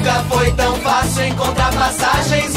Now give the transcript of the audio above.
Nunca foi tão fácil encontrar passagens